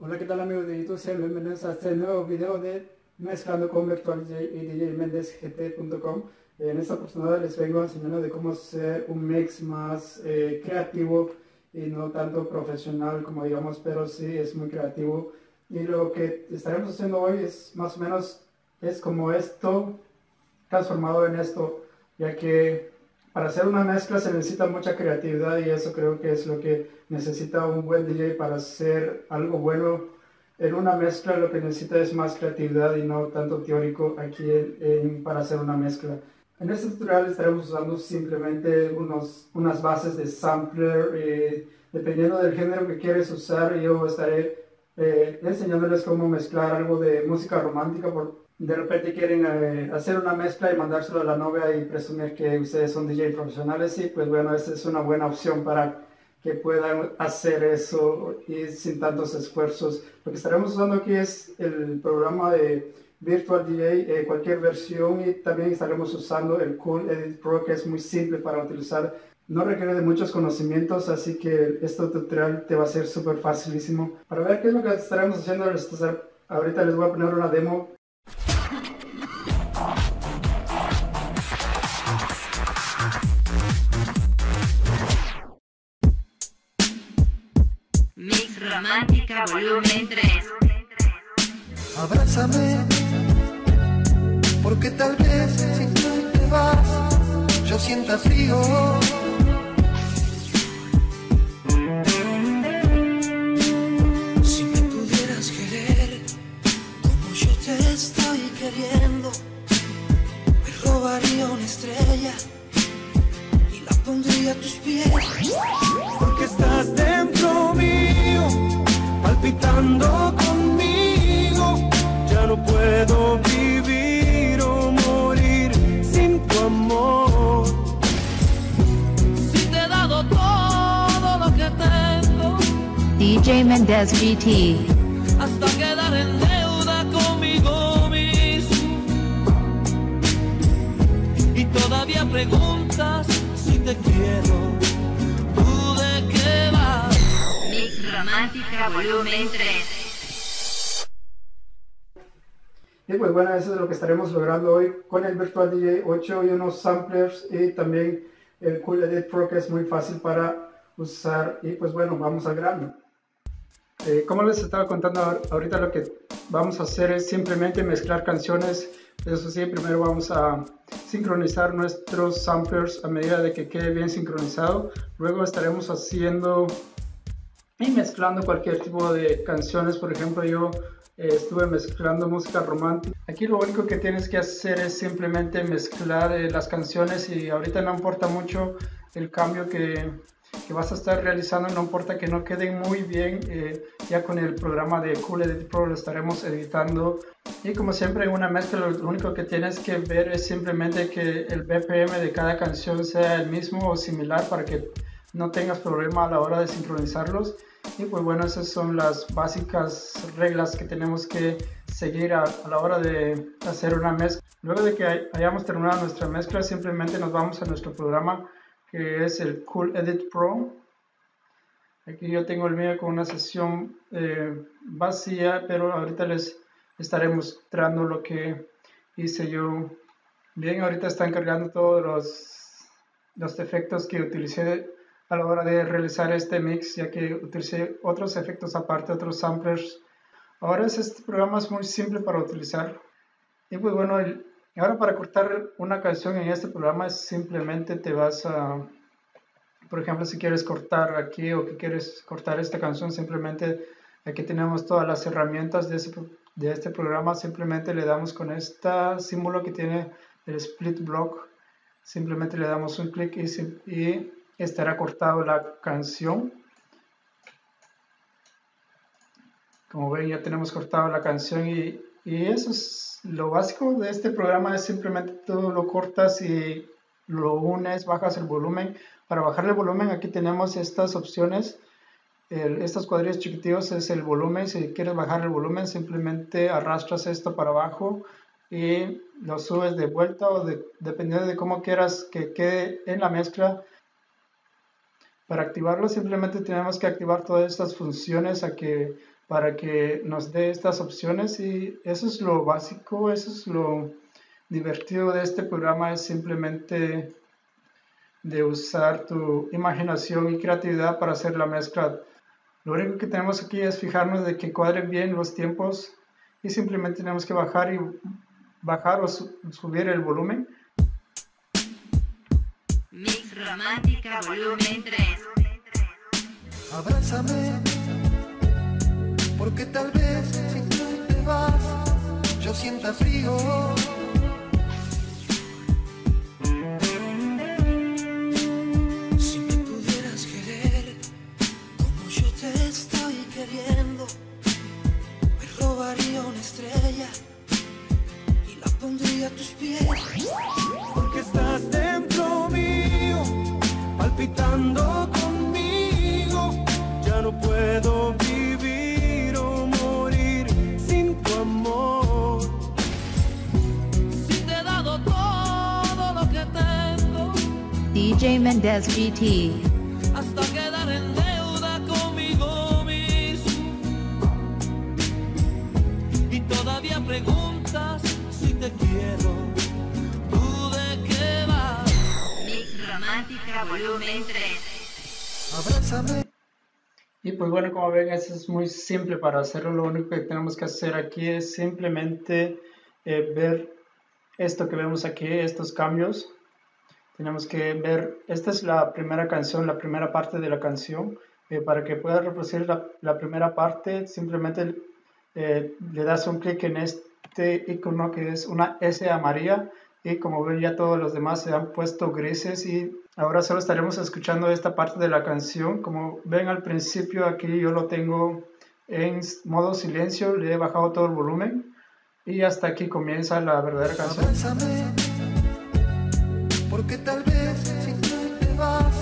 Hola, ¿qué tal amigos de YouTube? Sean bienvenidos a este nuevo video de Mezclando con Virtual DJ y DJMendezGT.com. En esta oportunidad les vengo enseñando de cómo hacer un mix más eh, creativo y no tanto profesional como digamos, pero sí es muy creativo. Y lo que estaremos haciendo hoy es más o menos, es como esto transformado en esto, ya que para hacer una mezcla se necesita mucha creatividad y eso creo que es lo que necesita un buen DJ para hacer algo bueno. En una mezcla lo que necesita es más creatividad y no tanto teórico aquí para hacer una mezcla. En este tutorial estaremos usando simplemente unos, unas bases de sampler. Eh, dependiendo del género que quieres usar, yo estaré eh, enseñándoles cómo mezclar algo de música romántica por, de repente quieren eh, hacer una mezcla y mandárselo a la novia y presumir que ustedes son DJ profesionales, y pues bueno, esta es una buena opción para que puedan hacer eso y sin tantos esfuerzos. Lo que estaremos usando aquí es el programa de Virtual DJ, eh, cualquier versión, y también estaremos usando el Cool Edit Pro, que es muy simple para utilizar. No requiere de muchos conocimientos, así que este tutorial te va a ser súper facilísimo. Para ver qué es lo que estaremos haciendo, ahorita les voy a poner una demo Romántica Volumen 3. Abrázame, porque tal vez si tú te vas, yo sienta frío. Si me pudieras querer como yo te estoy queriendo, me robaría una estrella y la pondría a tus pies. Porque estás mío palpitando conmigo. Ya no puedo vivir o morir sin tu amor. Si te he dado todo lo que tengo, DJ Mendez GT. Volumen 3. Y pues bueno, eso es lo que estaremos logrando hoy con el Virtual DJ 8 y unos samplers y también el Cool Edit Pro que es muy fácil para usar. Y pues bueno, vamos al grano. Eh, como les estaba contando ahor- ahorita lo que vamos a hacer es simplemente mezclar canciones. Eso sí, primero vamos a sincronizar nuestros samplers a medida de que quede bien sincronizado. Luego estaremos haciendo y mezclando cualquier tipo de canciones. Por ejemplo, yo eh, estuve mezclando música romántica. Aquí lo único que tienes que hacer es simplemente mezclar eh, las canciones y ahorita no importa mucho el cambio que, que vas a estar realizando, no importa que no queden muy bien, eh, ya con el programa de Cool Edit Pro lo estaremos editando. Y como siempre en una mezcla lo único que tienes que ver es simplemente que el BPM de cada canción sea el mismo o similar para que no tengas problema a la hora de sincronizarlos. Y pues bueno, esas son las básicas reglas que tenemos que seguir a, a la hora de hacer una mezcla. Luego de que hay- hayamos terminado nuestra mezcla, simplemente nos vamos a nuestro programa que es el Cool Edit Pro. Aquí yo tengo el mío con una sesión eh, vacía, pero ahorita les estaré mostrando lo que hice yo. Bien, ahorita están cargando todos los, los efectos que utilicé a la hora de realizar este mix, ya que utilicé otros efectos aparte, otros samplers. Ahora es este programa es muy simple para utilizar. Y pues bueno, ahora para cortar una canción en este programa simplemente te vas a, por ejemplo, si quieres cortar aquí o que quieres cortar esta canción, simplemente aquí tenemos todas las herramientas de, este programa, simplemente le damos con este símbolo que tiene el split block, simplemente le damos un clic y, y estará cortado la canción. Como ven, ya tenemos cortado la canción y, eso es lo básico de este programa, es simplemente tú lo cortas y lo unes, bajas el volumen. Para bajar el volumen aquí tenemos estas opciones. El- estos cuadrillos chiquititos es el volumen. Si quieres bajar el volumen, simplemente arrastras esto para abajo y lo subes de vuelta o de- dependiendo de cómo quieras que quede en la mezcla. Para activarlo simplemente tenemos que activar todas estas funciones a que para que nos dé estas opciones y eso es lo básico, eso es lo divertido de este programa, es simplemente de usar tu imaginación y creatividad para hacer la mezcla. Lo único que tenemos aquí es fijarnos de que cuadren bien los tiempos y simplemente tenemos que bajar y bajar o subir el volumen. Mix Romántica Volumen 3. Abrázame, porque tal vez si tú te vas, yo sienta frío. Puedo vivir o morir sin tu amor. Si te he dado todo lo que tengo, DJ Mendez GT. hasta quedar en deuda conmigo mismo. Y todavía preguntas si te quiero. ¿Tú de qué vas? Mix Romántica Volumen 3. Abrázame. Y pues bueno, como ven, eso es muy simple para hacerlo. Lo único que tenemos que hacer aquí es simplemente eh, ver esto que vemos aquí, estos cambios. Tenemos que ver, esta es la primera canción, la primera parte de la canción. Eh, para que pueda reproducir la, la primera parte, simplemente eh, le das un clic en este icono que es una S amarilla y como ven ya todos los demás se han puesto grises y ahora solo estaremos escuchando esta parte de la canción. Como ven al principio aquí yo lo tengo en modo silencio, le he bajado todo el volumen y hasta aquí comienza la verdadera canción. Porque tal vez si tú te vas,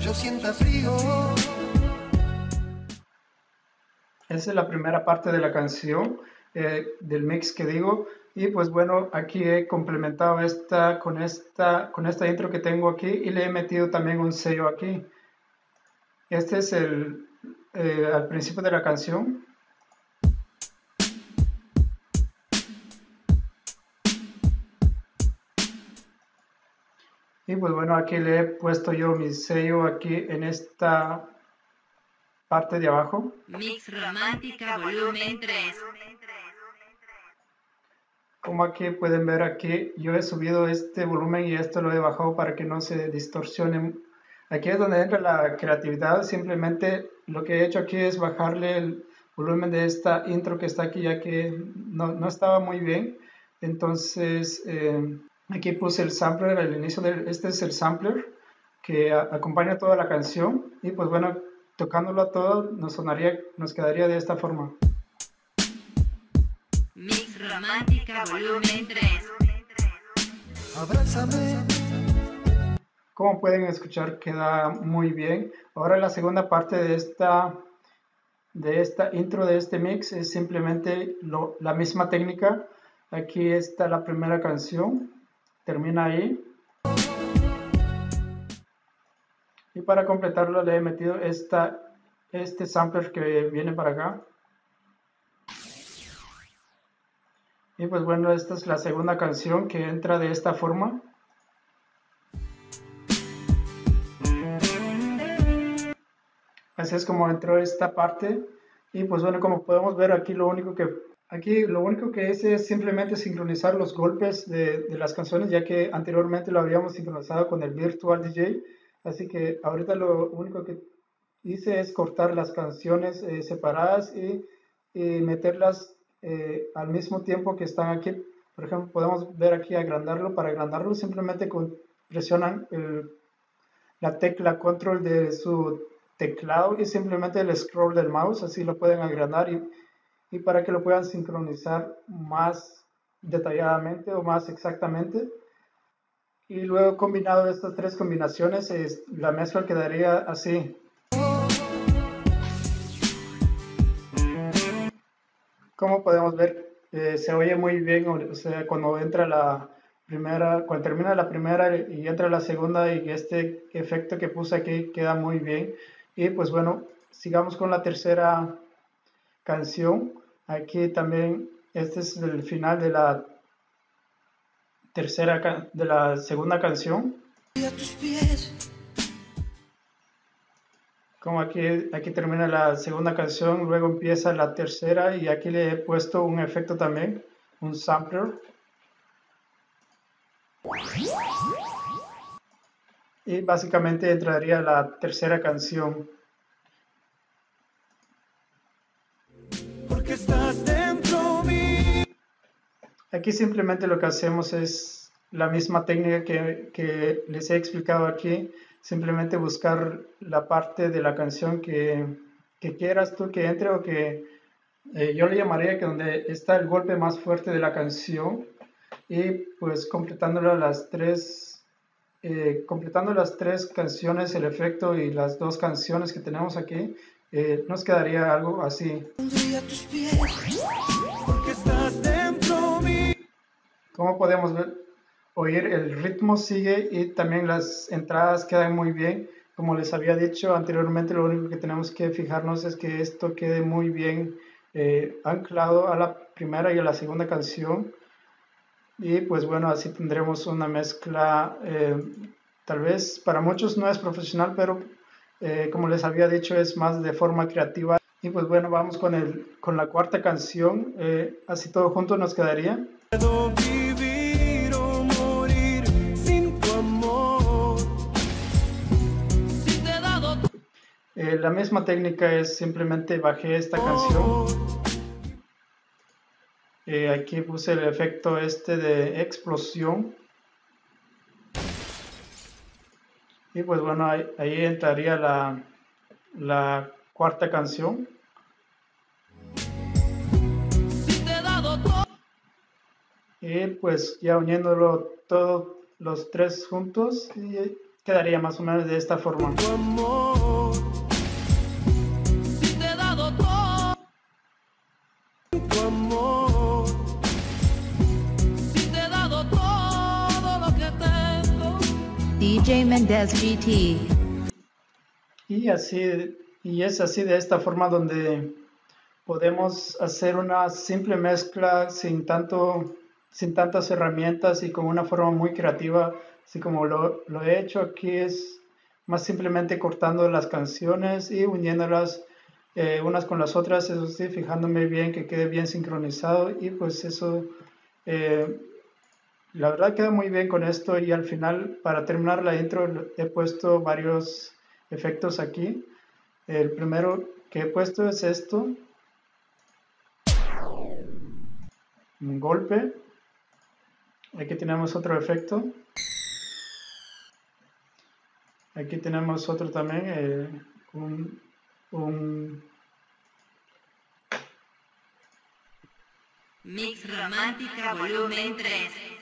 yo sienta frío. Esa es la primera parte de la canción, eh, del mix que digo. Y pues bueno, aquí he complementado esta con, esta con esta intro que tengo aquí y le he metido también un sello aquí. Este es el eh, al principio de la canción. Y pues bueno, aquí le he puesto yo mi sello aquí en esta parte de abajo. Mix Romántica Volumen 3. Como aquí pueden ver aquí, yo he subido este volumen y esto lo he bajado para que no se distorsione. Aquí es donde entra la creatividad. Simplemente lo que he hecho aquí es bajarle el volumen de esta intro que está aquí ya que no, no estaba muy bien. Entonces eh, aquí puse el sampler al inicio de este es el sampler que a- acompaña toda la canción y pues bueno tocándolo todo nos sonaría nos quedaría de esta forma. Mix Romántica Volumen 3. Abrázame, Como pueden escuchar, queda muy bien. Ahora la segunda parte de esta, de esta intro de este mix es simplemente lo- la misma técnica. Aquí está la primera canción, termina ahí. Y para completarlo le he metido esta, este sampler que viene para acá. Y pues bueno, esta es la segunda canción que entra de esta forma. Así es como entró esta parte. Y pues bueno, como podemos ver aquí lo único que aquí lo único que hice es simplemente sincronizar los golpes de, de las canciones, ya que anteriormente lo habíamos sincronizado con el Virtual DJ. Así que ahorita lo único que hice es cortar las canciones eh, separadas y, y meterlas eh, al mismo tiempo que están aquí. Por ejemplo, podemos ver aquí agrandarlo. Para agrandarlo simplemente presionan la tecla control de su teclado y simplemente el scroll del mouse, así lo pueden agrandar y, y para que lo puedan sincronizar más detalladamente o más exactamente. Y luego combinado estas tres combinaciones, es- la mezcla quedaría así. Como podemos ver, eh, se oye muy bien, o sea, cuando entra la primera, cuando termina la primera y entra la segunda y este efecto que puse aquí queda muy bien. Y pues bueno, sigamos con la tercera canción. Aquí también, este es el final de la tercera, de la segunda canción. a tus pies. Como aquí, aquí termina la segunda canción, luego empieza la tercera y aquí le he puesto un efecto también, un sampler. Y básicamente entraría la tercera canción. Porque estás dentro mío. Aquí simplemente lo que hacemos es la misma técnica que, que les he explicado aquí, simplemente buscar la parte de la canción que, que quieras tú que entre o que eh, yo le llamaría que donde está el golpe más fuerte de la canción y pues completándolo las tres, eh, completando las tres canciones, el efecto y las dos canciones que tenemos aquí, eh, nos quedaría algo así. Como podemos ver, oír el ritmo sigue y también las entradas quedan muy bien. Como les había dicho anteriormente, lo único que tenemos que fijarnos es que esto quede muy bien eh, anclado a la primera y a la segunda canción. Y pues bueno, así tendremos una mezcla, eh, tal vez para muchos no es profesional, pero eh, como les había dicho es más de forma creativa. Y pues bueno, vamos con, el, con la cuarta canción, así todo junto nos quedaría. Eh, la misma técnica es simplemente bajé esta canción. Eh, aquí puse el efecto este de explosión. Y pues bueno, ahí, entraría la, la cuarta canción. Y pues ya uniéndolo todos los tres juntos, quedaría más o menos de esta forma. Mendez GT. Y así, y es así de esta forma donde podemos hacer una simple mezcla sin tanto, sin tantas herramientas y con una forma muy creativa, así como lo, lo he hecho aquí es más simplemente cortando las canciones y uniéndolas eh, unas con las otras, eso sí, fijándome bien que quede bien sincronizado y pues eso eh, la verdad queda muy bien con esto y al final para terminar la intro he puesto varios efectos aquí. El primero que he puesto es esto. Un golpe. Aquí tenemos otro efecto. Aquí tenemos otro también. eh, un, un Mix Romántica Volumen 3.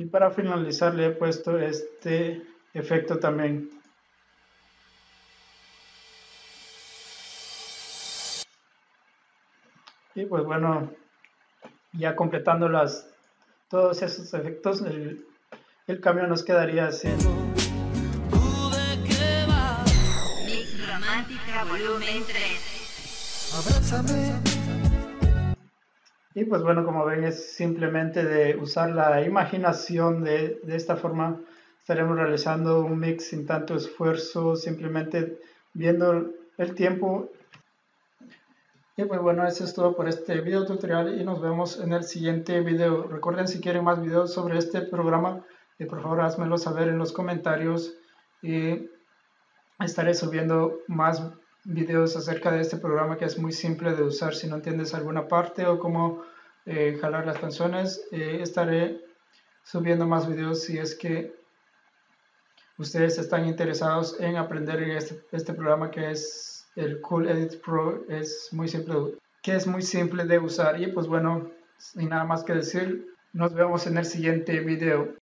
Y para finalizar le he puesto este efecto también. Y pues bueno, ya completando las, todos esos efectos, el, el cambio nos quedaría así. Mix Romántica Volumen 3. Abrázame. Y pues bueno, como ven, es simplemente de usar la imaginación de, de esta forma. Estaremos realizando un mix sin tanto esfuerzo, simplemente viendo el tiempo. Y pues bueno, eso es todo por este video tutorial y nos vemos en el siguiente video. Recuerden si quieren más videos sobre este programa, eh, por favor házmelo saber en los comentarios y estaré subiendo más videos acerca de este programa que es muy simple de usar si no entiendes alguna parte o cómo eh, jalar las canciones. Eh, estaré subiendo más videos si es que ustedes están interesados en aprender este, este programa que es el Cool Edit Pro. Es muy simple, que es muy simple de usar y pues bueno, sin nada más que decir, nos vemos en el siguiente video.